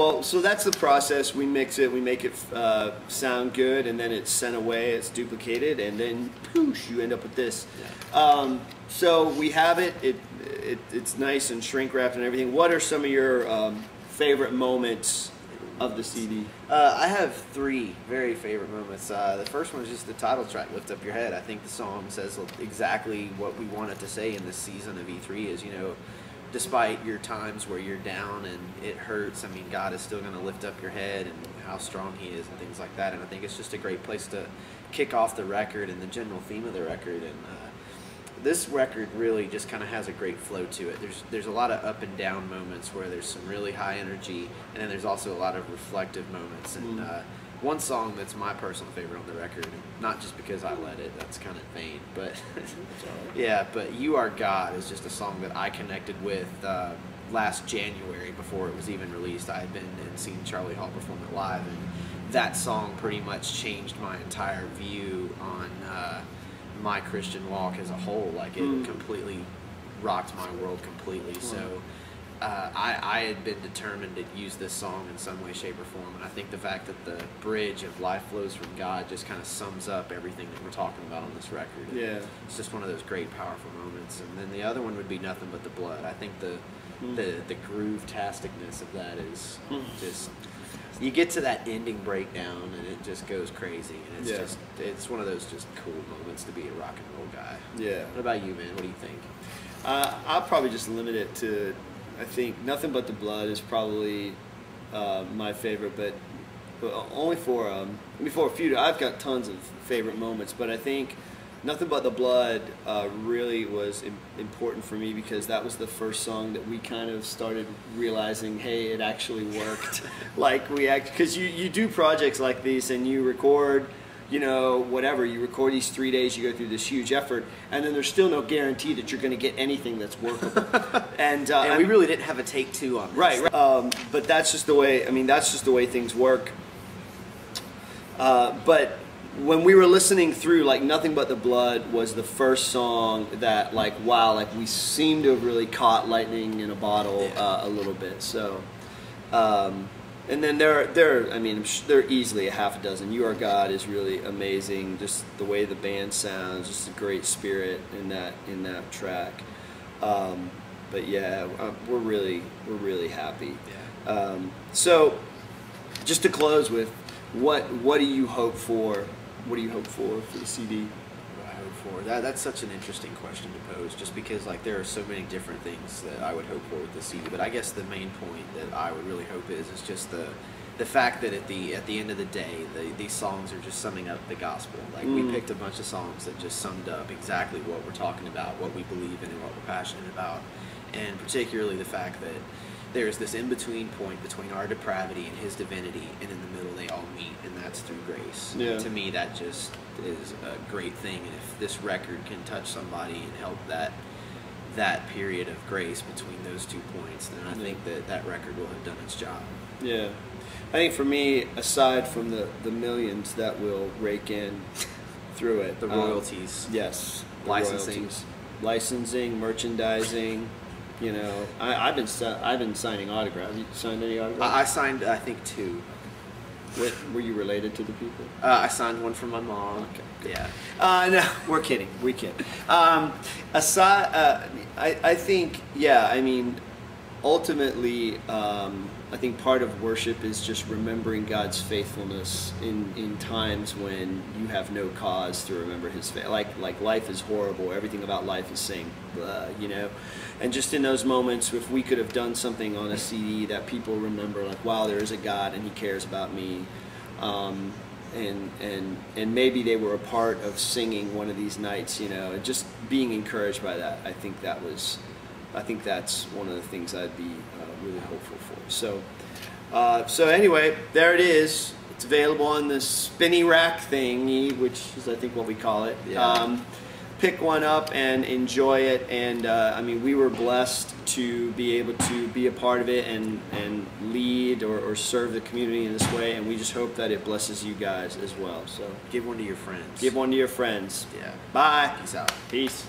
well, so that's the process. We mix it, we make it uh, sound good, and then it's sent away, it's duplicated, and then poosh, you end up with this. Um, so we have it. It, it. It's nice and shrink wrapped and everything. What are some of your um, favorite moments of the CD? Uh, I have three very favorite moments. Uh, the first one is just the title track, "Lift Up Your Head." I think the song says exactly what we wanted to say in this season of E3. Is you know, despite your times where you're down and it hurts, I mean, God is still going to lift up your head and how strong He is and things like that. And I think it's just a great place to kick off the record and the general theme of the record. And uh, this record really just kind of has a great flow to it. There's there's a lot of up and down moments where there's some really high energy, and then there's also a lot of reflective moments. And Mm. uh, one song that's my personal favorite on the record, not just because I led it, that's kind of vain, but yeah, but "You Are God" is just a song that I connected with. Uh, Last January, before it was even released, I had been and seen Charlie Hall perform it live, and that song pretty much changed my entire view on uh, my Christian walk as a whole. Like it Mm. completely rocked my world completely. So uh, I, I had been determined to use this song in some way, shape, or form, and I think the fact that the bridge of "Life Flows from God" just kind of sums up everything that we're talking about on this record. Yeah. It's just one of those great, powerful moments. And then the other one would be "Nothing But the Blood." I think the the the groove tasticness of that is Mm. just. You get to that ending breakdown and it just goes crazy, and it's Yeah. just it's one of those just cool moments to be a rock and roll guy. Yeah. What about you, man? What do you think? Uh, I'll probably just limit it to, I think, Nothing But the Blood is probably uh, my favorite, but, but only for um, before a few. I've got tons of favorite moments, but I think Nothing But the Blood uh, really was Im- important for me because that was the first song that we kind of started realizing, hey, it actually worked. like we act, because you, you do projects like these and you record you know, whatever, you record these three days, you go through this huge effort, and then there's still no guarantee that you're going to get anything that's workable. and uh, and we really didn't have a take two on this. Right, right. Um, but that's just the way. I mean, that's just the way things work. Uh, but when we were listening through, like nothing but the blood was the first song that, like, wow, like we seem to have really caught lightning in a bottle uh, a little bit. So, um, and then there, there. I mean, there are easily a half a dozen. You Are God is really amazing. Just the way the band sounds, just a great spirit in that in that track. Um, but yeah, uh, we're really we're really happy. Yeah. Um, so, just to close with, what what do you hope for? What do you hope for for the CD? What I hope for that that's such an interesting question to pose, just because like there are so many different things that I would hope for with the CD. But I guess the main point that I would really hope is is just the the fact that at the at the end of the day, the, these songs are just summing up the gospel. Like we Mm. picked a bunch of songs that just summed up exactly what we're talking about, what we believe in, and what we're passionate about, and particularly the fact that there's this in between point between our depravity and His divinity, and in the middle they all meet, and that's through grace. Yeah. To me, that just is a great thing, and if this record can touch somebody and help that that period of grace between those two points, then I Yeah. think that that record will have done its job. Yeah, I think for me, aside from the the millions that will rake in through it, The um, royalties. yes, the Licensing. royalties. licensing, merchandising. You know, I, I've been I've been signing autographs. Have you signed any I, I signed, I think, two. Were- Were you related to the people? Uh, I signed one for my mom. Okay, Yeah. Uh, no, we're kidding. We kid. Um, aside, uh, I, I think, yeah. I mean, ultimately, um, I think part of worship is just remembering God's faithfulness in, in times when you have no cause to remember His faith. Like like life is horrible. Everything about life is saying, you know. And just in those moments, if we could have done something on a CD that people remember, like, wow, there is a God and He cares about me. Um, and and and maybe they were a part of singing one of these nights, you know, just being encouraged by that. I think that was, I think that's one of the things I'd be uh, really hopeful for. So, uh, so anyway, there it is. It's available on the spinny rack thingy, which is I think what we call it. Yeah. Um, pick one up and enjoy it. And uh, I mean, we were blessed to be able to be a part of it and and lead or, or serve the community in this way. And we just hope that it blesses you guys as well. So Give one to your friends. give one to your friends. Yeah. Bye. Peace out. Peace.